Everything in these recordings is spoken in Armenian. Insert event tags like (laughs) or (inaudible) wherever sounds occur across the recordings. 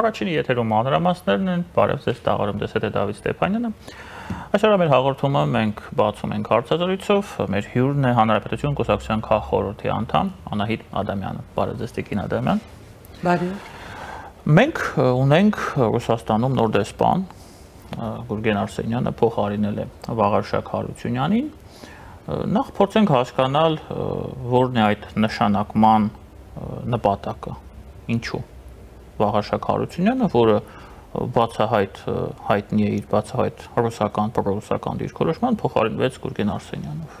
Առաջինի եթերում մանրամասներն են, բարև ձեզ տաղարում դες հետ է Դավիթ Ստեփանյանը։ Այսօր մեր հաղորդումը մենք բացում ենք հարցազրույցով։ Մեր հյուրն է Հանրապետություն Կուսակցության քաղխորհրդի անդամ Անահիտ Ադամյանը։ Բարև ձեզ Տիկին Ադամյան։ Բարև։ Մենք ունենք Ռուսաստանում նոր դեսպան Գուրգեն Արսենյանը փոխարինել է Վաղարշակ Հարությունյանին։ Նախ փորձենք հասկանալ որն է այդ նշանակման նպատակը։ Ինչու՞ Վաղաշակ Հարությունյանը, որը բացահայտ հայտնի է իր բացահայտ ռուսական պրոռուսական դիրքորոշման փոխարինվեց Գուրգեն Արսենյանով։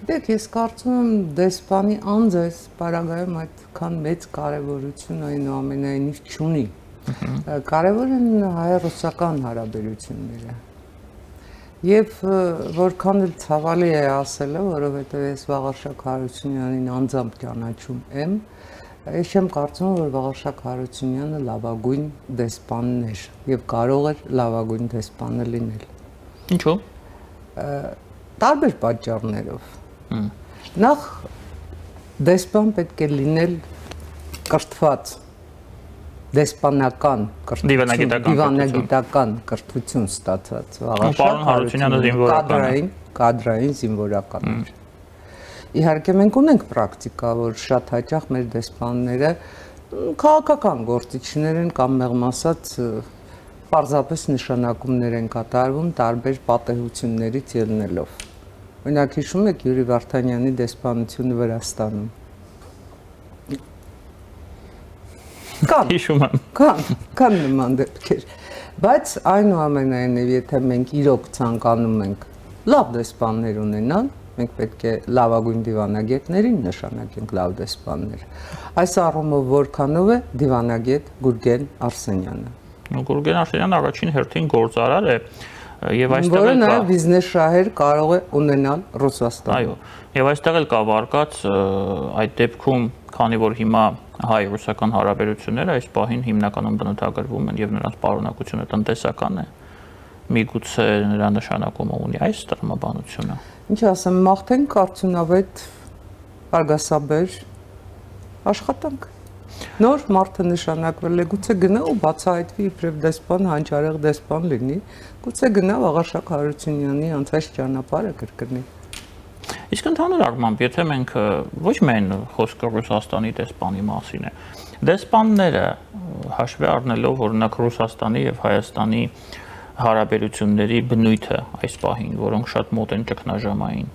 Գիտեք, ես կարծում եմ դեսպանի անձես բարագայում այդքան մեծ կարևորություն այնուամենայնիվ չունի։ Կարևոր են հայ-ռուսական հարաբերությունները։ Եվ որքան էլ ցավալի է ասելը, որովհետև ես Վաղարշակ Հարությունյանին անձամբ ճանաչում եմ, Ես չեմ կարծում, որ Վաղարշակ Հարությունյանը լավագույն դեսպանն էր եւ կարող էր լավագույն դեսպանը լինել։ Ինչու՞։ Տարբեր պատճառներով։ Նախ դեսպան պետք է լինել կրթված դեսպանական կրթություն, դիվանագիտական կրթություն ստացած Վաղարշակ Հարությունյանը զինվորական կադրային, կադրային զինվորական էր Իհարկե մենք ունենք պրակտիկա, որ շատ հաճախ մեր դեսպանները քաղաքական գործիչներ են կամ մեղմ ասած պարզապես նշանակումներ են կատարվում տարբեր պատեհություններից ելնելով։ Օրինակ հիշում եք Յուրի Վարդանյանի դեսպանությունը Վրաստանում։ Կան։ Հիշում եմ։ Կան, կան նման դեպքեր։ Բայց այնուամենայնիվ, եթե մենք իրոք ցանկանում ենք լավ դեսպաններ ունենալ, մենք պետք է լավագույն դիվանագետներին նշանակենք լավ դեսպաններ։ Այս առումով որքանով է դիվանագետ Գուրգեն Արսենյանը։ Գուրգեն Արսենյանը առաջին հերթին գործարար է եւ այստեղ էլ կա բիզնես շահեր կարող է ունենալ Ռուսաստանը։ Այո։ Եվ այստեղ էլ կա վարկած այդ դեպքում, քանի որ հիմա հայ-ռուսական հարաբերությունները այս պահին հիմնականում բնութագրվում են եւ նրանց պարունակությունը տնտեսական է միգուցե նրա նշանակումը ունի այս տրամաբանությունը ինչ ասեմ, մաղթենք արդյունավետ արգասաբեր աշխատանք։ Նոր մարդը նշանակվել է, գուցե գնա ու բացահայտվի իբրև դեսպան, հանճարեղ դեսպան լինի, գուցե գնա Աղաշակ Հարությունյանի անցած ճանապարհը կրկնի։ Իսկ ընդհանուր առմամբ, եթե մենք ոչ միայն խոսքը Ռուսաստանի դեսպանի մասին է, դեսպանները հաշվի առնելով օրինակ Ռուսաստանի եւ Հայաստանի հարաբերությունների բնույթը այս պահին, որոնք շատ մոտ են ճգնաժամային։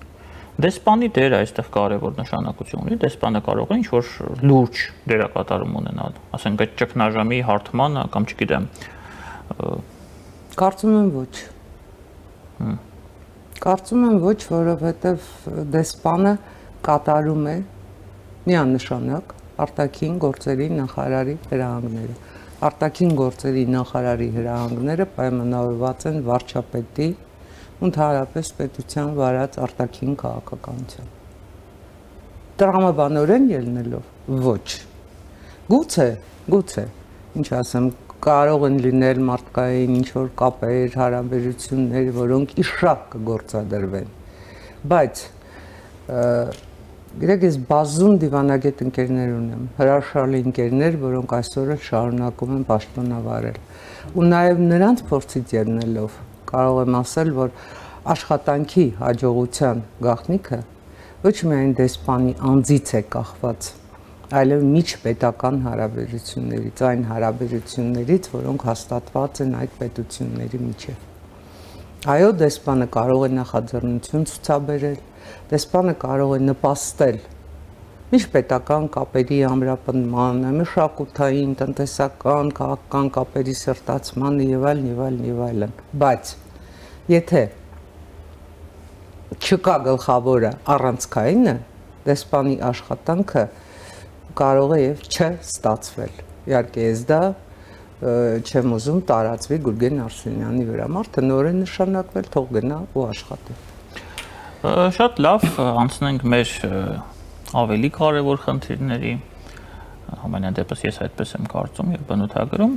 Դեսպանի դերը այստեղ կարևոր նշանակություն ունի, դեսպանը կարող է ինչ-որ լուրջ դերակատարում ունենալ, ասենք այդ ճգնաժամի հարթմանը կամ չգիտեմ։ Կարծում եմ ոչ։ Կարծում եմ ոչ, որովհետև դեսպանը կատարում է միանշանակ արտաքին գործերի նախարարի հրահանգները արտաքին գործերի նախարարի հրահանգները պայմանավորված են վարչապետի ընդհանրապես պետության վարած արտաքին քաղաքականության։ Տրամաբանորեն ելնելով ոչ։ Գուցե, գուցե, ինչ ասեմ, կարող են լինել մարդկային ինչ որ կապեր, հարաբերություններ, որոնք իշակ կգործադրվեն։ Բայց Գիտեք, ես բազում դիվանագետ ընկերներ ունեմ, հրաշալի ընկերներ, որոնք այսօր էլ շարունակում են պաշտոնավարել։ Ու նաև նրանց փորձից ելնելով կարող եմ ասել, որ աշխատանքի հաջողության գաղտնիքը ոչ միայն դեսպանի անձից է կախված, այլև միջպետական հարաբերություններից, այն հարաբերություններից, որոնք հաստատված են այդ պետությունների միջև։ Այո, դեսպանը կարող է նախաձեռնություն ցուցաբերել, դեսպանը կարող է նպաստել միջպետական կապերի ամրապնդմանը, մշակութային, տնտեսական, քաղաքական կապերի սրտացմանը եւ այլն եւ այլն եւ այլն։ Բայց եթե չկա գլխավորը առանցքայինը, դեսպանի աշխատանքը կարող է եւ չստացվել։ Իհարկե, ես դա չեմ ուզում տարածվի Գուրգեն Արսենյանի վրա։ Մարդը նոր է նշանակվել, թող գնա ու աշխատի։ Շատ լավ, անցնենք մեր ավելի կարևոր խնդիրների ամենայն դեպս ես այդպես եմ կարծում եւ բնութագրում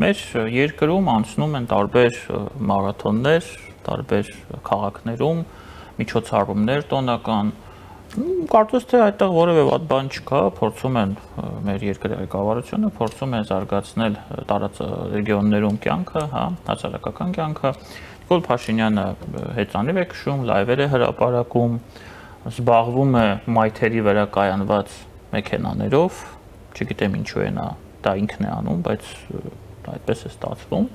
մեր երկրում անցնում են տարբեր մարաթոններ, տարբեր քաղաքներում միջոցառումներ տոնական Կարծես թե այդտեղ որևէ վատ բան չկա, փորձում են մեր երկրի ղեկավարությունը փորձում է զարգացնել տարած ռեգիոններում կյանքը, հա, հասարակական կյանքը։ Նիկոլ Փաշինյանը հեծանիվ է քշում, լայվեր է հրապարակում, զբաղվում է մայթերի վրա կայանված մեքենաներով, չգիտեմ ինչու է նա դա ինքն է անում, բայց այդպես է ստացվում։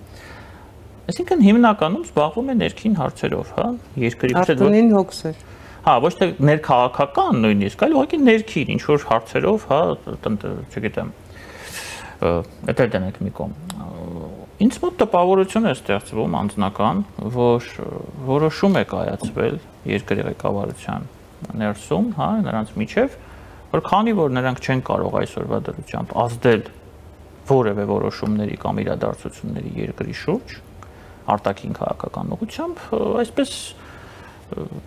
Այսինքն հիմնականում զբաղվում է ներքին հարցերով, հա, երկրի հետ Արտոնին հոգսեր Հա, ոչ թե ներքաղաքական նույնիսկ, այլ ուղղակի ներքին ինչ որ հարցերով, հա, չգիտեմ, դա դենեք մի կողմ։ Ինձ մոտ տպավորություն է ստեղծվում անձնական, որ որոշում է կայացվել երկրի ղեկավարության ներսում, հա, նրանց միջև, որ քանի որ նրանք չեն կարող այսօրվա դրությամբ ազդել որևէ որոշումների կամ իրադարձությունների երկրի շուրջ արտաքին քաղաքական ուղությամբ, այսպես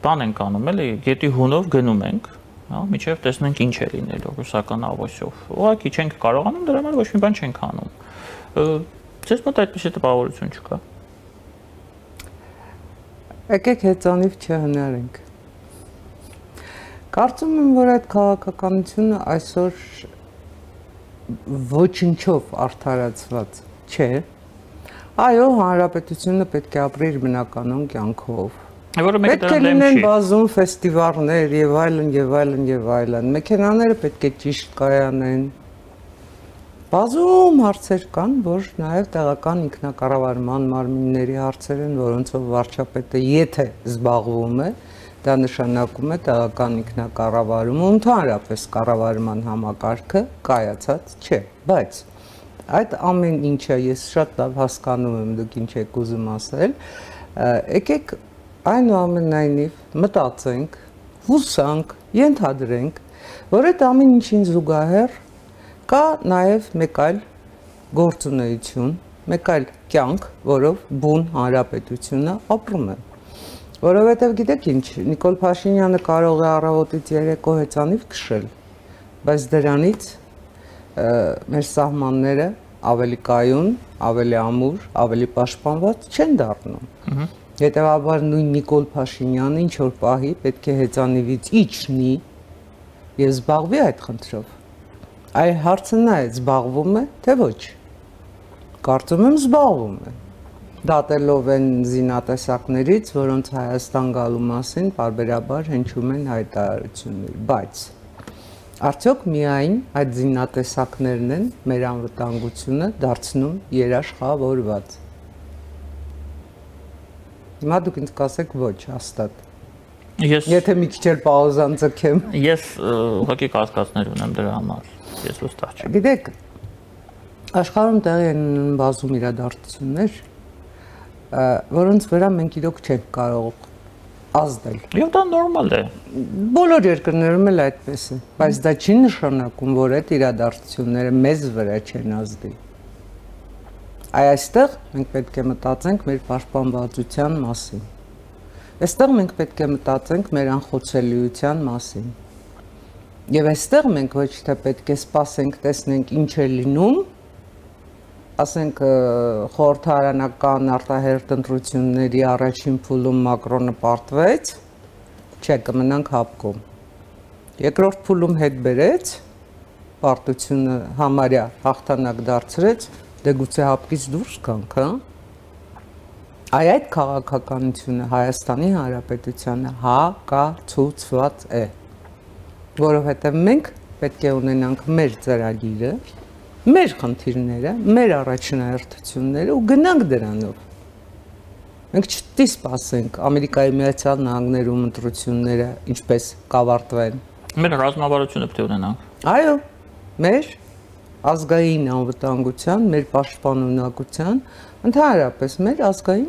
բան ենք անում, էլի, գետի հունով գնում ենք, հա, միջև տեսնենք ինչ է լինելու ռուսական ավոսյով։ Ուղղակի չենք կարողանում, դրա համար ոչ մի բան չենք անում։ Ձեզ մոտ այդպեսի տպավորություն չկա։ Եկեք հեծանիվ չհնարենք։ Կարծում եմ, որ այդ քաղաքականությունը այսօր ոչինչով արդարացված չէ։ Այո, հանրապետությունը պետք է ապրի իր բնականon կյանքով Պետք է լինեն բազում ֆեստիվալներ եւ այլն եւ այլն եւ այլն։ Մեքենաները պետք է ճիշտ կայանեն։ Բազում հարցեր կան, որ նաեւ տեղական ինքնակառավարման մարմինների հարցեր են, որոնցով վարչապետը եթե զբաղվում է, դա նշանակում է տեղական ինքնակառավարումը ընդհանրապես կառավարման համակարգը կայացած չէ, բայց այդ ամեն ինչը ես շատ լավ հասկանում եմ դուք ինչ եք ուզում ասել եկեք այնուամենայնիվ մտածենք, հուսանք, ենթադրենք, որ այդ ամեն ինչին զուգահեռ կա նաև մեկ այլ գործունեություն, մեկ այլ կյանք, որով բուն հանրապետությունը ապրում է։ Որովհետև գիտեք ինչ, Նիկոլ Փաշինյանը կարող է առավոտից երեկո հեծանիվ քշել, բայց դրանից մեր սահմանները ավելի կայուն, ավելի ամուր, ավելի պաշտպանված չեն դառնում։ Հետևաբար նույն Նիկոլ Փաշինյանը ինչ որ պահի պետք է հեծանիվից իջնի եւ զբաղվի այդ խնդրով։ Այ հարցը նա է, զբաղվում է, թե ոչ։ Կարծում եմ զբաղվում է։ Դատելով են զինատեսակներից, որոնց Հայաստան գալու մասին բարբերաբար հնչում են հայտարարություններ, բայց արդյոք միայն այդ զինատեսակներն են մեր անվտանգությունը դարձնում երաշխավորված Հիմա դուք ինձ կասեք ոչ, հաստատ։ Ես Եթե մի քիչ էլ պաուզան ձգեմ։ Ես ուղղակի կասկածներ ունեմ դրա համար։ Ես վստահ չեմ։ Գիտեք, աշխարհում տեղի են բազում իրադարձություններ, որոնց վրա մենք իրոք չենք կարող ազդել։ Եվ դա նորմալ է։ Բոլոր երկրներում էլ այդպես է, բայց դա չի նշանակում, որ այդ իրադարձությունները մեզ վրա չեն ազդի։ Այ այստեղ մենք պետք է մտածենք մեր պաշտպանվածության մասին։ Այստեղ մենք պետք է մտածենք մեր անխոցելիության մասին։ Եվ այստեղ մենք ոչ թե պետք է սպասենք, տեսնենք ինչ է լինում, ասենք խորհրդարանական արտահերտ ընտրությունների առաջին փուլում Մակրոնը պարտվեց, չէ, կմնանք հապկում։ Երկրորդ փուլում հետ բերեց, պարտությունը համարյա հաղթանակ դարձրեց, դե գուցե հապկից դուրս գանք, հա։ Այ այդ քաղաքականությունը Հայաստանի Հանրապետությանը հակացուցված է։ հա, որովհետև մենք պետք է ունենանք մեր ծրագիրը, մեր խնդիրները, մեր առաջնահերթությունները ու գնանք դրանով։ Մենք չտի սպասենք Ամերիկայի Միացյալ Նահանգներում ընտրությունները ինչպես կավարտվեն։ Մեր ռազմավարությունը պետք է ունենանք։ Այո, մեր ազգային անվտանգության, մեր պաշտպանունակության, ընդհանրապես մեր ազգային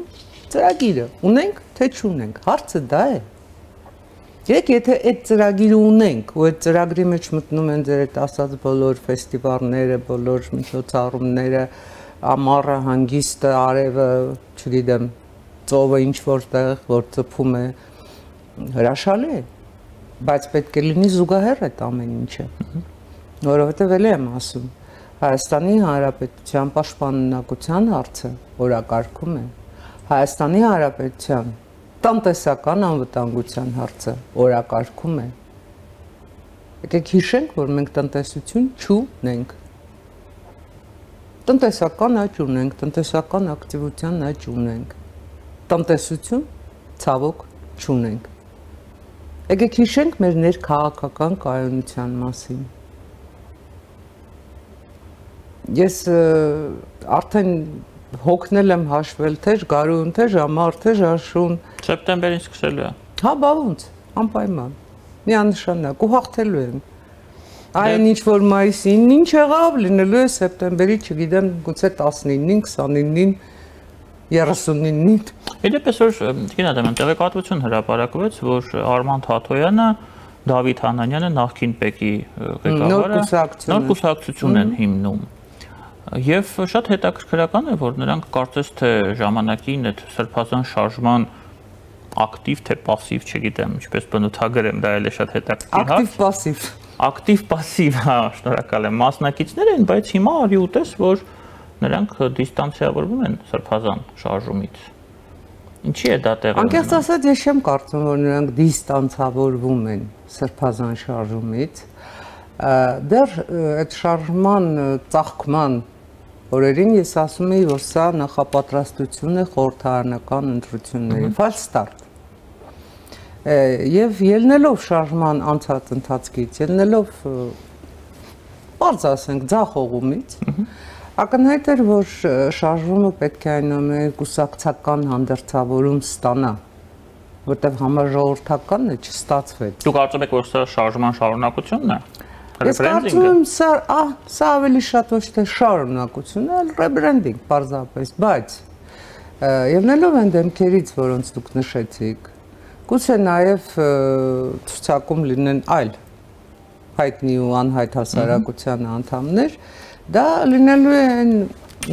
ծրագիրը ունենք թե չունենք։ Հարցը դա է։ Եք եթե այդ ծրագիրը ունենք, ու այդ ծրագրի մեջ մտնում են ձեր այդ ասած բոլոր ֆեստիվալները, բոլոր միջոցառումները, ամառը, հանգիստը, արևը, չգիտեմ, ծովը ինչ որտեղ, որ ծփում է, հրաշալի է, բայց պետք է լինի զուգահեռ այդ ամեն ինչը։ Որովհետև ելի եմ ասում, Հայաստանի Հանրապետության պաշտպանունակության հարցը օրակարգում է։ Հայաստանի Հանրապետության տնտեսական անվտանգության հարցը օրակարգում է։ Եկեք հիշենք, որ մենք տնտեսություն չունենք։ Տնտեսական աճ ունենք, տնտեսական ակտիվության աճ ունենք։ Տնտեսություն ցավոք չունենք։ Եկեք հիշենք մեր ներքաղաքական կայունության մասին։ Ես արդեն հոգնել եմ հաշվել թե գարուն, թե ժամար, թե ժաշուն։ Սեպտեմբերին սկսելու է։ Հա, բա ոնց, անպայման միանշանակ ու հաղթելու են։ Այն ինչ որ մայիսին ինչ եղավ, լինելու է սեպտեմբերի, չգիտեմ, գուցե 19-ին, 29-ին, 39-ին։ Իդեպս որ գինադեմ տեղեկատվություն հրապարակվեց, որ Արման Թաթոյանը Դավիթ Հանանյանը նախքին ՊԵԿ-ի ղեկավարը նոր կուսակցություն են հիմնում։ Եվ շատ հետաքրքրական է, որ նրանք կարծես թե ժամանակին այդ սրբազան շարժման ակտիվ թե пассив, չգիտեմ, ինչպես բնութագրեմ, դա էլ է շատ հետաքրքիր հարց։ Ակտիվ пассив։ Ակտիվ пассив, հա, շնորհակալ եմ։ Մասնակիցներ են, բայց հիմա արի ուտես, որ նրանք դիստանցիավորվում են սրբազան շարժումից։ Ինչի է դա տեղի ունենում։ Անկեղծ ասած, ես չեմ կարծում, որ նրանք դիստանցավորվում են սրբազան շարժումից։ Դեռ այդ շարժման ծաղկման օրերին ես ասում էի, որ սա նախապատրաստություն է խորհրդարանական ընտրությունների։ False start եւ ելնելով շարժման անցած ընթացքից, ելնելով բարձ ասենք ձախ հողումից, ակնհայտ էր, որ շարժումը պետք է այնուամենայնիվ կուսակցական հանդերձավորում ստանա, որտեղ համաժողովրդականն է չստացվեց։ Դուք կարծում եք, որ սա շարժման շարունակությունն է։ Ես կարծում եմ, սա, ահ, սա ավելի շատ ոչ թե շարունակություն է, այլ ռեբրենդինգ, պարզապես, բայց ելնելով այն դեմքերից, որոնց դուք նշեցիք, Գուցե նաև ցուցակում լինեն այլ հայտնի ու անհայտ հասարակության անդամներ, դա լինելու այն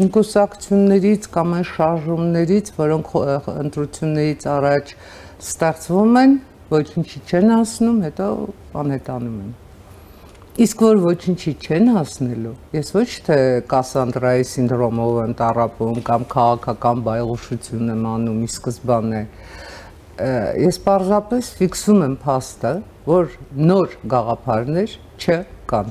ինքուսակցություններից կամ այն շարժումներից, որոնք ընտրություններից առաջ ստեղծվում են, ոչինչի չեն հասնում, հետո անհետանում են։ Իսկ որ ոչինչի չեն հասնելու, ես ոչ թե Կասանդրայի սինդրոմով եմ տարապում կամ քաղաքական բայողշություն եմ անում, ի սկզբանե, ես պարզապես ֆիքսում եմ փաստը, որ նոր գաղափարներ չկան։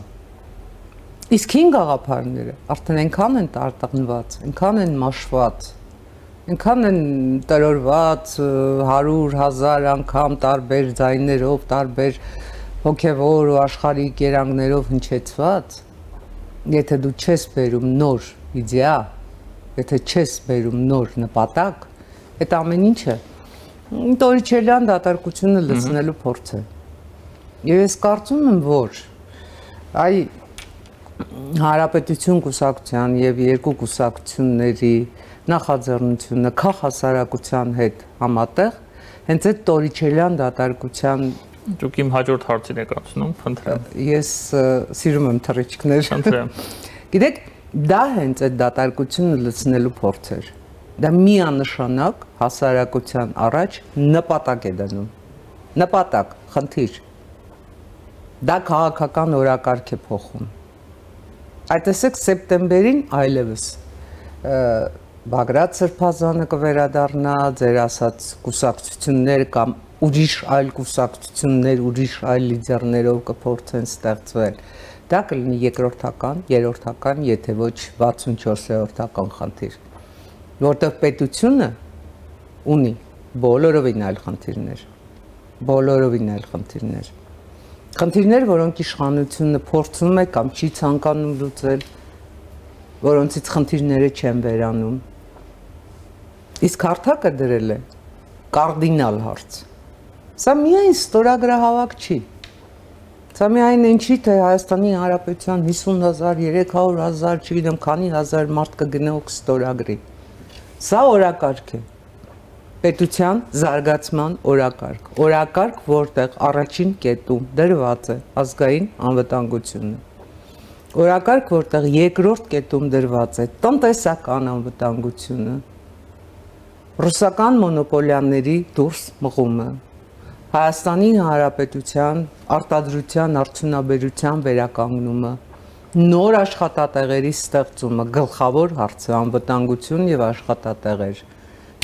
Իսկ հին գաղափարները արդեն այնքան են տարտղնված, այնքան են մաշված, այնքան են տրորված 100.000 անգամ տարբեր ձայներով, տարբեր հոգևոր ու աշխարհի կերանգներով հնչեցված, եթե դու չես բերում նոր իդեա, եթե չես բերում նոր նպատակ, այդ ամեն ինչը Տորիչելյան դատարկությունը լցնելու փորձ է։ Եվ ես կարծում եմ, որ այ Հանրապետություն կուսակցության եւ երկու կուսակցությունների նախաձեռնությունը քախ հասարակության հետ համատեղ հենց այդ Տորիչելյան դատարկության դուք իմ հաջորդ հարցին եք անցնում, խնդրեմ։ Ես սիրում եմ թռիչքներ։ Խնդրեմ։ (laughs) Գիտեք, դա հենց այդ դատարկությունը լցնելու փորձ էր դա միանշանակ հասարակության առաջ նպատակ է դնում։ Նպատակ, խնդիր։ Դա քաղաքական օրակարգ է փոխում։ Այդ տեսեք սեպտեմբերին այլևս Բագրատ Սրբազանը կվերադառնա, ձեր ասած կուսակցություններ կամ ուրիշ այլ կուսակցություններ, ուրիշ այլ լիդերներով կփորձեն ստեղծվել։ Դա կլինի երկրորդական, երրորդական, եթե ոչ 64-րդական խնդիր որտեղ պետությունը ունի բոլորովին այլ խնդիրներ բոլորովին այլ խնդիրներ խնդիրներ որոնք իշխանությունը փորձում է կամ չի ցանկանում լուծել որոնցից խնդիրները չեն վերանում իսկ հարթակը դրել է կարդինալ հարց սա միայն ստորագրահավաք չի Սա միայն ինչի թե Հայաստանի Հանրապետության 50000, 300000, չգիտեմ, քանի հազար մարդ կգնող ստորագրի։ Սա օրակարգ է պետության զարգացման օրակարգ։ Օրակարգ, որտեղ առաջին կետում դրված է ազգային անվտանգությունը։ Օրակարգ, որտեղ երկրորդ կետում դրված է տնտեսական անվտանգությունը։ Ռուսական մոնոպոլիաների դուրս մղումը։ Հայաստանի Հանրապետության արտադրության արդյունաբերության վերականգնումը նոր աշխատատեղերի ստեղծումը գլխավոր հարցը անվտանգություն եւ աշխատատեղեր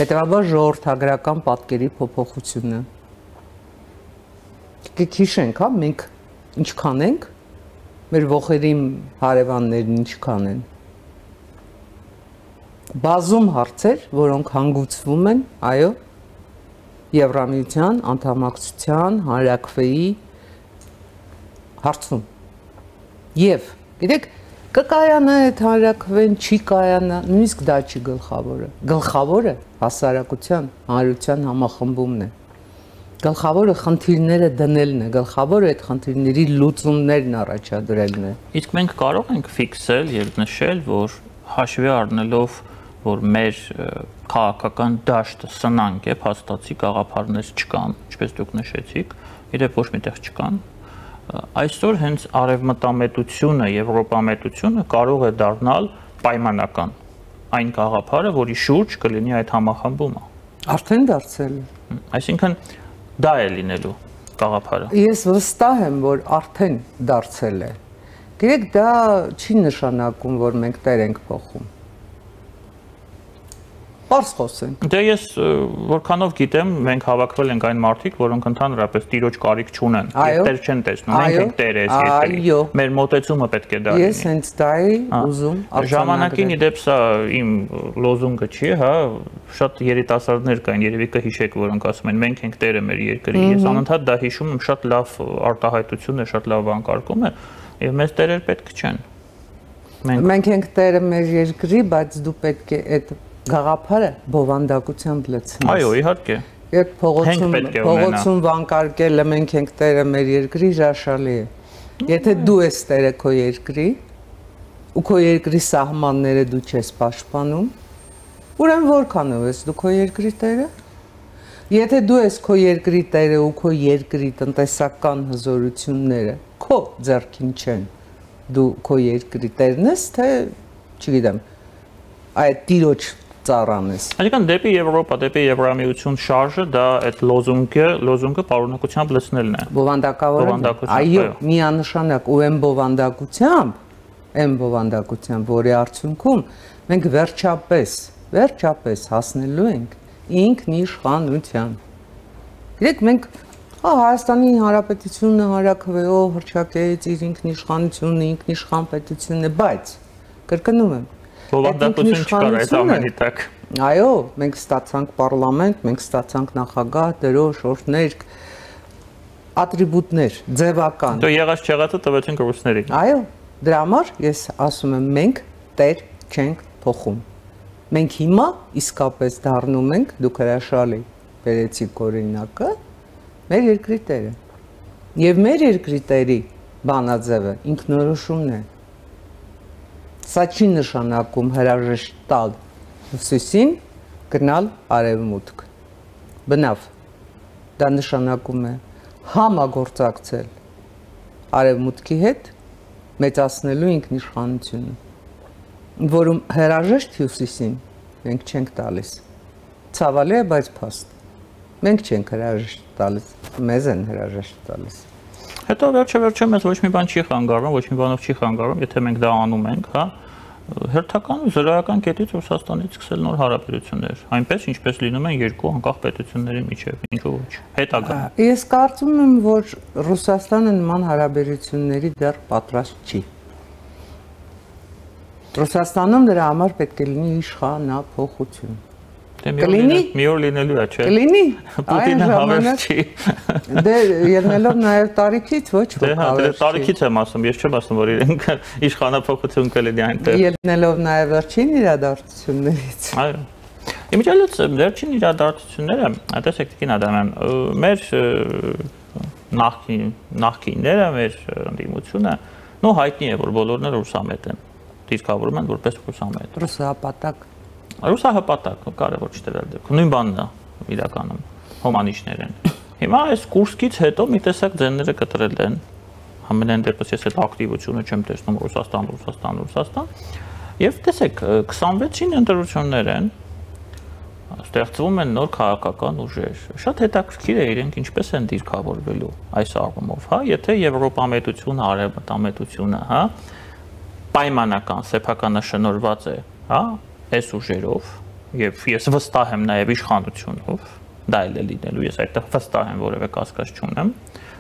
հետեւաբար ժողովրդագրական պատկերի փոփոխությունը գիտենք հա մենք ինչքան ենք մեր ողերի հարևաններն ինչքան են բազում հարցեր, որոնք հանգուցվում են, այո, Եվրամիության անդամակցության հանրակրվեի հարցում։ Եվ գիտեք, կկայանա այդ հանրակրվեն, չի կայանա, նույնիսկ դա չի գլխավորը։ Գլխավորը հասարակության, հանրության համախմբումն է։ Գլխավորը խնդիրները դնելն է, գլխավորը այդ խնդիրների լուծումներն առաջադրելն է։ Իսկ մենք կարող ենք ֆիքսել եւ նշել, որ հաշվի առնելով որ մեր քաղաքական դաշտը սնանկ է, փաստացի գաղափարներ չկան, ինչպես դուք նշեցիք, իրենք ոչ միտեղ չկան։ Այսօր հենց արևմտամետությունը, եվրոպամետությունը կարող է դառնալ պայմանական այն գաղափարը, որի շուրջ կլինի այդ համախմբումը։ Արդեն դարձել է։ Այսինքն դա է լինելու գաղափարը։ Ես վստահ եմ, որ արդեն դարձել է։ Գիտեք, դա չի նշանակում, որ մենք տեր ենք փոխում Պարզ խոսենք։ Դե ես որքանով գիտեմ, մենք հավաքվել ենք այն մարդիկ, որոնք ընդհանրապես տիրոջ կարիք չունեն, տեր չեն տեսնում, մենք ենք տեր այս երկրի։ Մեր մոտեցումը պետք է դա լինի։ Ես հենց դա էի ուզում Ժամանակին իդեպ սա իմ լոզունգը չի, հա, շատ երիտասարդներ կային, երևի կհիշեք, որոնք ասում են մենք ենք տերը մեր երկրի։ Ես անընդհատ դա հիշում եմ, շատ լավ արտահայտություն է, շատ լավ վանկարկում է, եւ մեզ տերեր պետք չեն։ Մենք մենք ենք տերը մեր երկրի, բայց դու պետք է այդ գաղափարը բովանդակությամբ լցնես։ Այո, իհարկե։ Երբ փողոցում փողոցում վանկարկելը մենք ենք տերը մեր երկրի հրաշալի է։ Եթե դու ես տերը քո երկրի ու քո երկրի սահմանները դու չես պաշտպանում, ուրեմն որքանով ես դու քո երկրի տերը։ Եթե դու ես քո երկրի տերը ու քո երկրի տնտեսական հզորությունները քո ձեռքին չեն, դու քո երկրի տերն ես, թե չգիտեմ, այդ տիրոջ ծառան ես։ Այսինքն դեպի Եվրոպա, դեպի Եվրամիություն շարժը դա այդ լոզունգը, լոզունգը պարունակությամբ լցնելն է։ Բովանդակավորը։ Այո, միանշանակ ու այն բովանդակությամբ, այն բովանդակությամբ, որի արդյունքում մենք վերջապես, վերջապես հասնելու ենք ինքնիշխանության։ Գիտեք, մենք Հա Հայաստանի Հանրապետությունը հարակվեով հրճակեց իր ինքնիշխանությունը, ինքնիշխան պետությունն է, բայց կրկնում եմ, Բովանդակություն չկար այդ ամենի տակ։ Այո, մենք ստացանք parlament, մենք ստացանք նախագահ, դրոշ, օրհներ, ատրիբուտներ, ձևական։ Դու եղած չեղածը տվեցին ռուսներին։ Այո, դրա համար ես ասում եմ մենք տեր չենք փոխում։ Մենք հիմա իսկապես դառնում ենք դուք հրաշալի վերեցիք օրինակը մեր երկրի տերը։ Եվ մեր երկրի տերի բանաձևը ինքնորոշումն է Սա չի նշանակում հրաժեշտ տալ հյուսիսին, գնալ արևմուտք։ Բնավ։ Դա նշանակում է համագործակցել արևմուտքի հետ մեծացնելու ինքնիշխանությունը, որում հրաժեշտ հյուսիսին մենք չենք տալիս։ Ցավալի է, բայց փաստ։ Մենք չենք հրաժեշտ տալիս, մեզ են հրաժեշտ տալիս։ Հետո վերջը վերջը մեզ ոչ մի բան չի խանգարում, ոչ մի բանով չի խանգարում, եթե մենք դա անում ենք, հա, հերթական ու զրոյական կետից Ռուսաստանից սկսել նոր հարաբերություններ, այնպես ինչպես լինում են երկու անկախ պետությունների միջև, ինչու ոչ։ Հետագա։ Ես կարծում եմ, որ Ռուսաստանը նման հարաբերությունների դեռ պատրաստ չի։ Ռուսաստանում դրա համար պետք է լինի իշխանապողություն Դե կլինի մի օր լինելու է, չէ։ Կլինի։ (laughs) Պուտինը հավերժ չի։ (laughs) Դե ելնելով նաև տարիքից ոչ որ հավերժ։ Դե հա, դե տարիքից եմ ասում, ես չեմ ասում, որ իրենք (laughs) իշխանապողություն կլինի այնտեղ։ Ելնելով նաև վերջին իրադարձություններից։ Այո։ Իմիջիալից վերջին իրադարձությունները, տեսեք Տիկին Ադամյան, մեր նախքին նախքինները, մեր ընդդիմությունը, նո հայտնի է, որ բոլորները ռուսամետ են։ Դիսկավորում են որպես ռուսամետ։ Ռուսապատակ Ռուսահպատակ կարևոր չտերել դեպքում նույն բանն է իրականում հոմանիշներ են։ Հիմա այս կուրսկից հետո մի տեսակ ձենները կտրել են ամենայն դեպս ես այդ ակտիվությունը չեմ տեսնում Ռուսաստան, Ռուսաստան, Ռուսաստան։ Եվ տեսեք 26-ին ընտրություններ են ստեղծվում են նոր քաղաքական ուժեր։ Շատ հետաքրքիր է իրենք ինչպես են դիրքավորվելու այս առումով, հա, եթե Եվրոպամետությունը, Արևմտամետությունը, հա, պայմանական սեփականաշնորված է, հա, այս ուժերով եւ ես վստահ եմ նաեւ իշխանությունով դա էլ է լինելու ես այդտեղ վստահ եմ որևէ կասկած չունեմ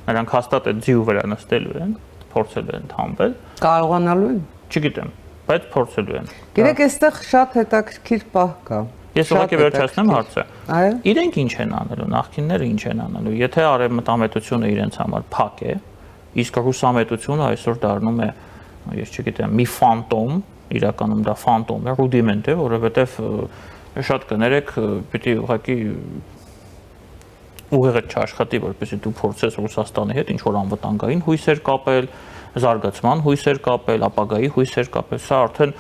նրանք հաստատ այդ ձիու վրա նստելու են, փորձելու են թամվել։ Կարողանալու են։ Չգիտեմ, բայց փորձելու են։ Գիտեք, այստեղ շատ հետաքրքիր պահ կա։ Ես ուղղակի վերջացնեմ հարցը։ Այո։ Իրենք ինչ են անելու, նախկինները ինչ են անելու։ Եթե արևմտամետությունը իրենց համար փակ է, իսկ ռուսամետությունը այսօր դառնում է, ես չգիտեմ, մի ֆանտոմ, իրականում դա ֆանտոմ է, ռուդիմենտ է, որովհետև շատ կներեք, պիտի ուղղակի ուղեղը չաշխատի, որպեսզի դու փորձես Ռուսաստանի հետ ինչ որ անվտանգային հույսեր կապել, զարգացման հույսեր կապել, ապագայի հույսեր կապել։ Սա արդեն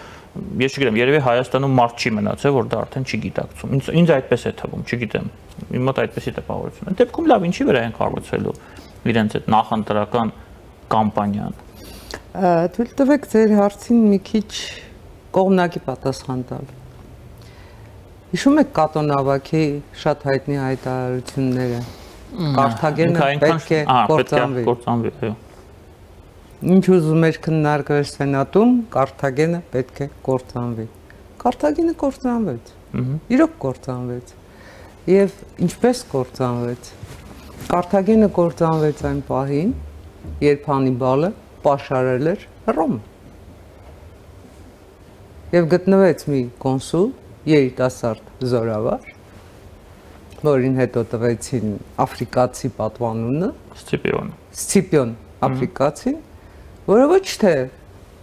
ես չգիտեմ, երևի Հայաստանում մարդ չի մնացել, որ դա արդեն չի գիտակցում։ Ինձ ինձ այդպես է թվում, չգիտեմ։ Իմ մոտ այդպեսի տպավորություն է։ Դեպքում լավ, ինչի վրա են կառուցելու իրենց այդ նախընտրական կամպանիան։ Թույլ տվեք ձեր հարցին մի քիչ կողմնակի պատասխան տալ։ Հիշում եք Կատոն Ավակի շատ հայտնի հայտարարությունները։ Կարթագենը պետք է կործանվի։ Կործանվի, այո։ Ինչ ուզում էր քննարկվել Սենատում, Կարթագենը պետք է կործանվի։ Կարթագենը կործանվեց։ Իրոք կործանվեց։ Եվ ինչպես կործանվեց։ Կարթագենը կործանվեց այն պահին, երբ Հանիբալը պաշարել էր Ռոմ։ Եվ գտնվեց մի կոնսուլ, երիտասարդ զորավար, որին հետո տվեցին աֆրիկացի պատվանունը, Սցիպիոն։ Սցիպիոն աֆրիկացին, որը ոչ թե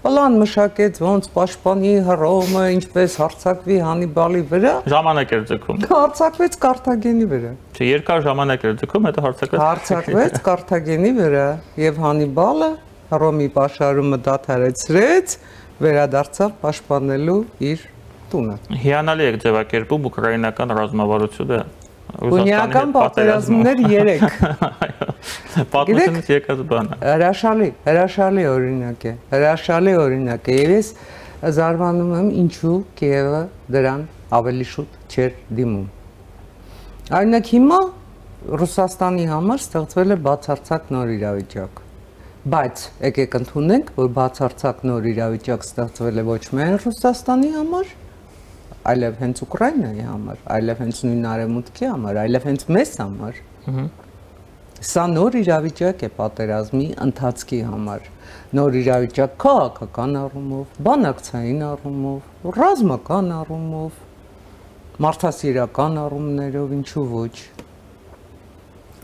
պլան մշակեց ոնց պաշտպանի Հռոմը, ինչպես հարցակվի Հանիբալի վրա, ժամանակ էր ձգում։ հարցակվեց Կարթագենի վրա։ Չէ, երկար ժամանակ էր ձգում, հետո հարցակվեց։ Հարցակվեց Կարթագենի վրա եւ Հանիբալը Հռոմի պաշարումը դադարեցրեց, վերադարձավ պաշտպանելու իր տունը։ Հիանալի է ձևակերպում ուկրաինական ռազմավարությունը Հունիական պատերազմներ 3։ (laughs) Պատմությունից եկած բանը։ Հրաշալի, հրաշալի օրինակ է։ Հրաշալի օրինակ է։ Ես զարմանում եմ ինչու Կիևը դրան ավելի շուտ չէր դիմում։ Օրինակ հիմա Ռուսաստանի համար ստեղծվել է բացարձակ նոր իրավիճակ։ Բայց եկեք ընդունենք, որ բացարձակ նոր իրավիճակ ստեղծվել է ոչ միայն Ռուսաստանի համար, այլև հենց Ուկրաինայի համար, այլև հենց նույն արևմուտքի համար, այլև հենց մեզ համար։ Սա նոր իրավիճակ է պատերազմի ընթացքի համար։ Նոր իրավիճակ քաղաքական առումով, բանակցային առումով, ռազմական առումով, մարդասիրական առումներով, ինչու ոչ։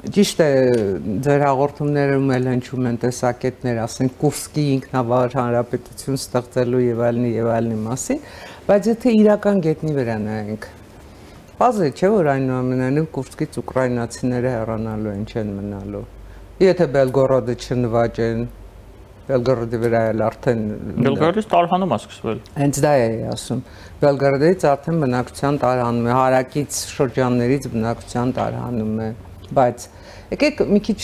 Ճիշտ է, ձեր հաղորդումներում էլ հնչում են տեսակետներ, ասենք Կուրսկի ինքնավար հանրապետություն ստեղծելու եւ այլնի եւ այլնի մասին, Բայց եթե իրական գետնի վրա նայենք, բազե չէ որ այնուամենայնիվ Կուրսկից ուկրաինացիները հեռանալու են, չեն մնալու։ Եթե Բելգորոդը չնվաճեն, Բելգորոդի վրա էլ արդեն Բելգորոդից տարհանում է սկսվել։ Հենց դա է ասում։ Բելգորոդից արդեն բնակչության տարհանում է, հարակից շրջաններից բնակչության տարհանում է, բայց եկեք մի քիչ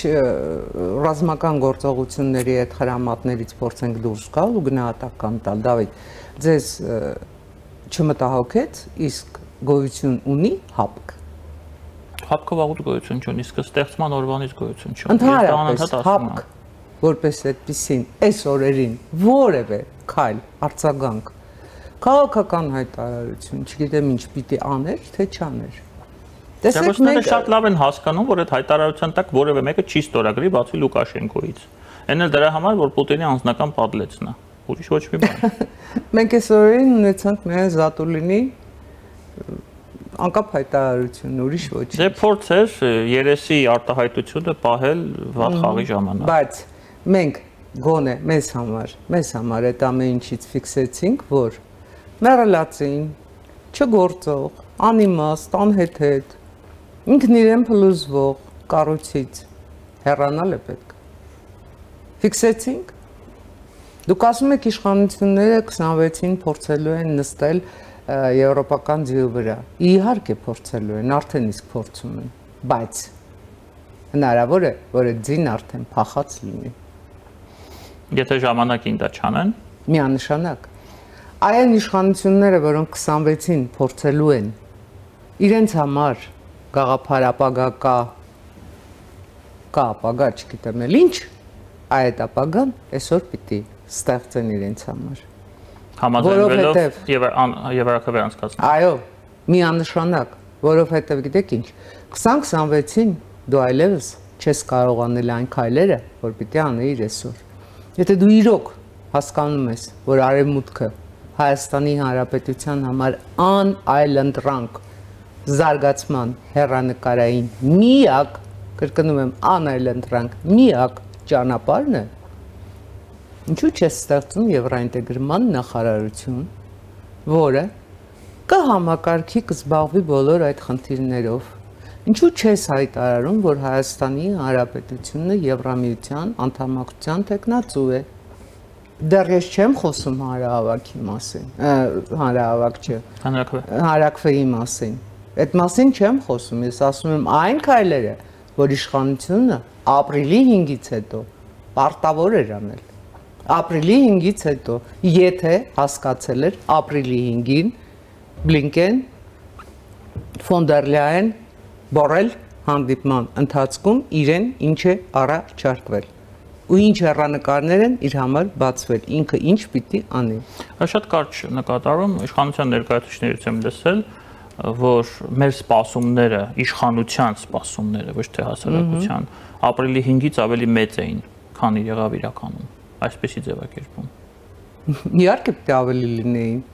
ռազմական գործողությունների այդ խրամատներից փորձենք դուրս գալ ու գնահատական տալ։ Դավիթ, ձեզ չմտահոգեց, իսկ գոյություն ունի հապկ։ Հապկը վաղուց գոյություն չունի, իսկ ստեղծման օրվանից գոյություն չունի։ Ընդհանրապես հապկ որպես այդպեսին այս օրերին որևէ քայլ արձագանք քաղաքական հայտարարություն, չգիտեմ ինչ պիտի աներ, թե չաներ։ Տեսեք, մենք շատ լավ են հասկանում, որ այդ հայտարարության տակ որևէ մեկը չի ստորագրի բացի Լուկաշենկոից։ Այն էլ դրա համար, որ Պուտինի անձնական պատլեցն է ուրիշ ոչ մի բան։ (laughs) Մենք այսօրին ունեցանք միայն Զատուլինի անկապ հայտարարություն, ուրիշ ոչ։ Դե փորձ էր երեսի արտահայտությունը պահել վատ խաղի ժամանակ։ Բայց մենք գոնե մեզ համար, մեզ համար այդ ամեն ինչից ֆիքսեցինք, որ մեռելացին, չգործող, անիմաստ, անհեթեթ, ինքն իրեն փլուզվող կառույցից հեռանալ է պետք։ Ֆիքսեցինք Դուք ասում եք իշխանությունները 26-ին փորձելու են նստել եվրոպական ձիու վրա։ Իհարկե փորձելու են, արդեն իսկ փորձում են, բայց հնարավոր է, որ այդ ձին արդեն փախած լինի։ Եթե ժամանակին դա չանեն, միանշանակ։ Այն իշխանությունները, որոնք 26-ին փորձելու են իրենց համար գաղափար ապագա կա կա ապագա, չգիտեմ էլ ինչ, այդ ապագան այսօր պիտի ստեղծեն իրենց համար։ Համաձայնվելով եւ եվրակովի անցկացնել։ Այո, միանշանակ, որովհետեւ գիտեք ինչ, 2026-ին դու այլևս չես կարող անել այն քայլերը, որ պիտի անեիր այսօր։ Եթե դու իրոք հասկանում ես, որ արևմուտքը Հայաստանի Հանրապետության համար ան այլընտրանք զարգացման հերանեկարային միակ, կրկնում եմ, ան այլընտրանք միակ ճանապարհն է, ինչու՞ չես ստեղծում Եվրոինտեգրման նախարարություն, որը կհամակարգի կզբաղվի բոլոր այդ խնդիրներով Ինչու չես հայտարարում, որ Հայաստանի Հանրապետությունը Եվրամիության անդամակցության տեխնացու է։ Դեռ ես չեմ խոսում հանրահավաքի մասին, հանրահավաք չէ։ Հանրակրվե։ Հանրակրվեի մասին։ Այդ մասին չեմ խոսում, ես ասում եմ այն քայլերը, որ իշխանությունը ապրիլի 5-ից հետո պարտավոր էր անել։ Ապրիլի 5-ից հետո, եթե հասկացել էր ապրիլի 5-ին Բլինկեն, Ֆոնդերլյաեն բորել հանդիպման ընթացքում իրեն ինչ է առաջարկվել ու ինչ հեռանկարներ են իր համար բացվել, ինքը ինչ պիտի անի։ Շատ կարճ նկատառում իշխանության ներկայացուցիչներից եմ լսել, որ մեր սպասումները, իշխանության սպասումները, ոչ թե հասարակության, ապրիլի 5-ից ավելի մեծ էին, քան եղավ իրականում։ Այսպեսի ձևակերպում։ Իհարկե պետք է ավելի լինեին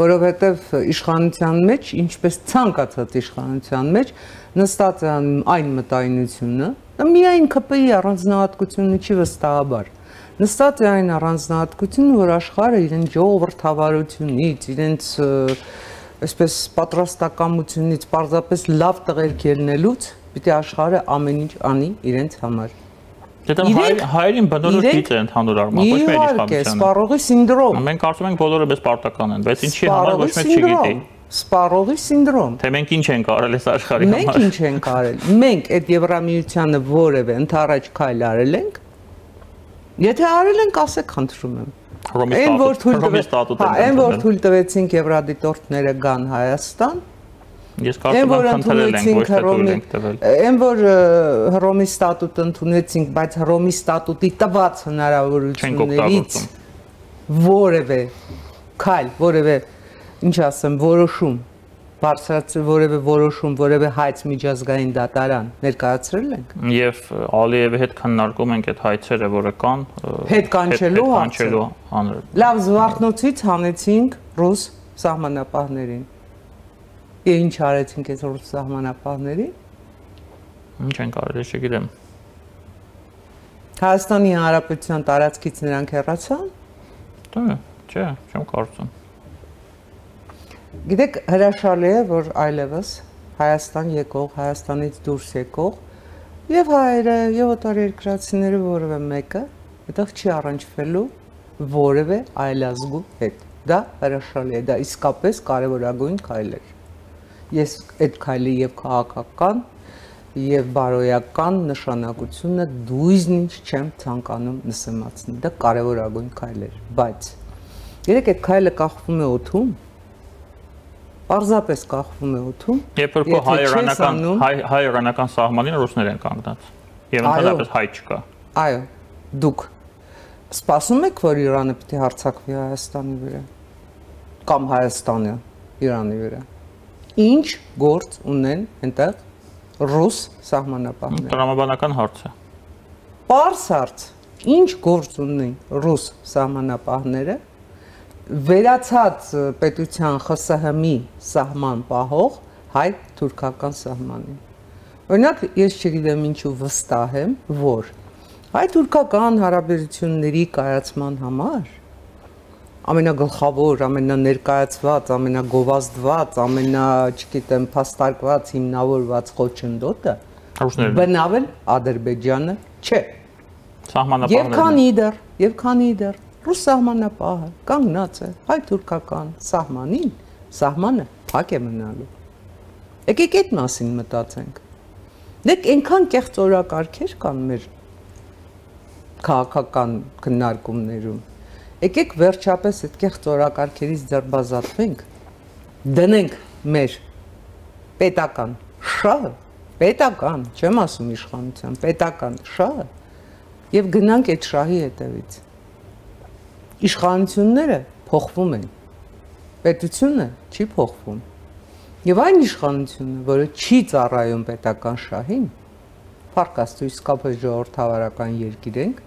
որովհետև իշխանության մեջ, ինչպես ցանկացած իշխանության մեջ, նստած այն մտայնությունը, միայն ԿՊ-ի առանձնահատկությունը չի վստահաբար։ Նստած է այն առանձնահատկությունը, որ աշխարհը իրեն ժողովրդավարությունից, իրենց այսպես պատրաստակամությունից, պարզապես լավ տղերք ելնելուց, պիտի աշխարհը ամեն ինչ անի իրենց համար։ հայ հայերին բնորոշ գիծ է ընդհանուր առմամբ, ոչ միայն իշխանությանը։ Իհարկե, սպառողի սինդրոմ։ Մենք կարծում ենք բոլորը մեզ պարտական են, բայց ինչի համար ոչ մեկ չգիտի։ Սպառողի սինդրոմ։ Թե մենք ինչ ենք արել այս աշխարհի համար։ Մենք ինչ ենք արել։ Մենք այդ Եվրամիությանը որևէ ընթառաջ քայլ արել ենք։ Եթե արել ենք, ասեք, խնդրում եմ։ Ռոմի ստատուտ։ Հա, այն որ թույլ տվեցինք Եվրադիտորդները գան Հայաստան, Ես կարծում եմ խնդրել ենք ոչ թե թույլ ենք տվել։ Այն որ Հռոմի ստատուտ ընդունեցինք, բայց Հռոմի ստատուտի տված հնարավորություններից որևէ քայլ, որևէ ինչ ասեմ, որոշում բարձրացրել որևէ որոշում, որևէ հայց միջազգային դատարան ներկայացրել ենք։ Եվ Ալիևի հետ քննարկում ենք այդ հայցերը, որը կան, հետ կանչելու կանչելու հանրը։ Լավ զվարթնոցից հանեցինք ռուս սահմանապահներին։ Եվ ինչ արեցինք այս ռուս սահմանապահներին։ Ինչ են կարել, չգիտեմ։ Հայաստանի Հանրապետության տարածքից նրանք հեռացան։ Դա չէ, չեմ կարծում։ Գիտեք, հրաշալի է, որ այլևս Հայաստան եկող, Հայաստանից դուրս եկող եւ հայերը, եւ օտարերկրացիները որևէ մեկը այդտեղ չի առնչվելու որևէ այլազգու հետ։ Դա հրաշալի է, դա իսկապես կարևորագույն քայլ է։ Ես այդ քայլի եւ քաղաքական եւ բարոյական նշանակությունը դույզնիչ չեմ ցանկանում նսեմացնել։ Դա կարևորագույն քայլ է, բայց երեք այդ քայլը կախվում է օթում, Պարզապես կախվում է օթում։ Երբ որ քո հայ-իրանական հայ-իրանական սահմանին ռուսներ են կանգնած եւ ընդհանրապես հայ չկա։ Այո, դուք սպասում եք, որ Իրանը պիտի հարցակվի Հայաստանի վրա կամ Հայաստանը Իրանի վրա։ Ինչ գործ ունեն այնտեղ ռուս սահմանապահները։ Տրամաբանական հարց է։ Պարս հարց։ Ինչ գործ ունեն ռուս սահմանապահները վերացած պետության ԽՍՀՄ-ի սահման պահող հայ-թուրքական սահմանին։ Օրինակ, ես չգիտեմ ինչու վստահ եմ, որ հայ-թուրքական հարաբերությունների կայացման համար ամենագլխավոր, ամենաներկայացված, ամենագովազդված, ամենա, չգիտեմ, փաստարկված, հիմնավորված խոչընդոտը բնավել Ադրբեջանը չէ։ Սահմանապահները։ Եվ քանի դեռ, եւ քանի դեռ ռուս սահմանապահը կանգնած է հայ-թուրքական սահմանին, սահմանը փակ է մնալու։ Եկեք այդ մասին մտածենք։ Դեք այնքան կեղծ օրակարգեր կան մեր քաղաքական քննարկումներում։ Եկեք վերջապես այդ կեղծ օրակարգերից ձերբազատվենք, դնենք մեր պետական շահը, պետական, չեմ ասում իշխանության, պետական շահը եւ գնանք այդ շահի հետևից իշխանությունները փոխվում են։ Պետությունը չի փոխվում։ Եվ այն իշխանությունը, որը չի ծառայում պետական շահին, Փարքաստու իսկապես ժողովրդավարական երկիր ենք,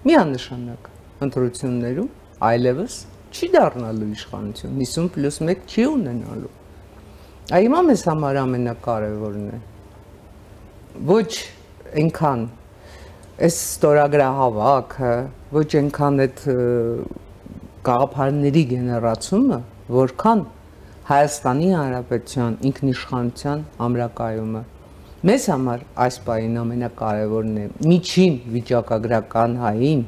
միանշանակ ընտրություններում այլևս չի դառնալու իշխանություն 50+1 չի ունենալու այ հիմա մեզ համար ամենակարևորն է ոչ այնքան այս ստորագրահավաքը ոչ այնքան այդ գաղափարների գեներացումը որքան Հայաստանի Հանրապետության ինքնիշխանության ամրակայումը մեզ համար այս պահին ամենակարևորն է միջին վիճակագրական հային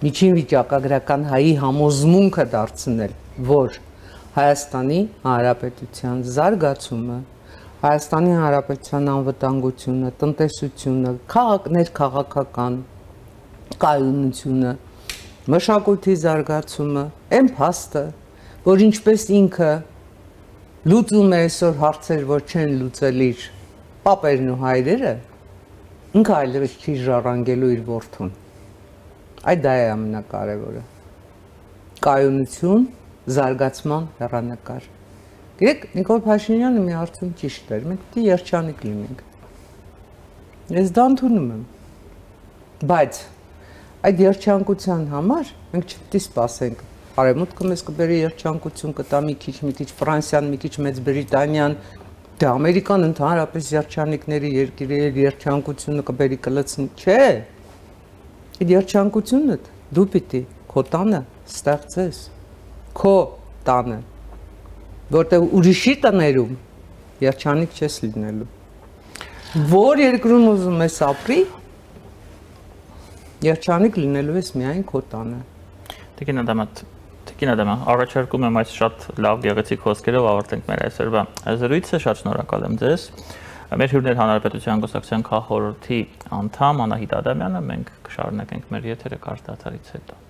միջին վիճակագրական հայի համոզմունքը դարձնել, որ Հայաստանի Հանրապետության զարգացումը, Հայաստանի Հանրապետության անվտանգությունը, տնտեսությունը, քաղաքներ քաղաքական կայունությունը, մշակույթի զարգացումը, այն փաստը, որ ինչպես ինքը լուծում է այսօր հարցեր, որ չեն լուծել իր պապերն ու հայրերը, ինքը այլևս չի ժառանգելու իր որդուն։ Այդ դա է ամենակարևորը։ Կայունություն, զարգացման հեռանկար։ Գիտեք, Նիկոլ Փաշինյանը մի արդյունք ճիշտ էր։ Մենք պիտի երջանիկ լինենք։ Ես դա ընդունում եմ։ Բայց այդ երջանկության համար մենք չպիտի սպասենք արևմուտքը մեզ կբերի երջանկություն, կտա մի քիչ, մի քիչ Ֆրանսիան, մի քիչ Մեծ Բրիտանիան, դե Ամերիկան ընդհանրապես երջանիկների երկիր է, երջանկությունը կբերի կլցնի, չէ։ Այդ երջանկությունը դու պիտի քո տանը ստեղծես, քո տանը որտեղ ուրիշի տներում երջանիկ չես լինելու։ Որ երկրում ուզում ես ապրի, երջանիկ լինելու ես միայն քո տանը։ Տիկին Ադամատ, Կինադամա, առաջարկում եմ այս շատ լավ գեղեցիկ խոսքերով ավարտենք մեր այսօրվա զրույցը, շատ շնորհակալ եմ ձեզ։ Մեր հյուրներ Հանրապետության Գոսակցության քաղաքորթի անդամ Անահիտ Ադամյանը, մենք կշարունակենք մեր եթերը կարդացարից հետո։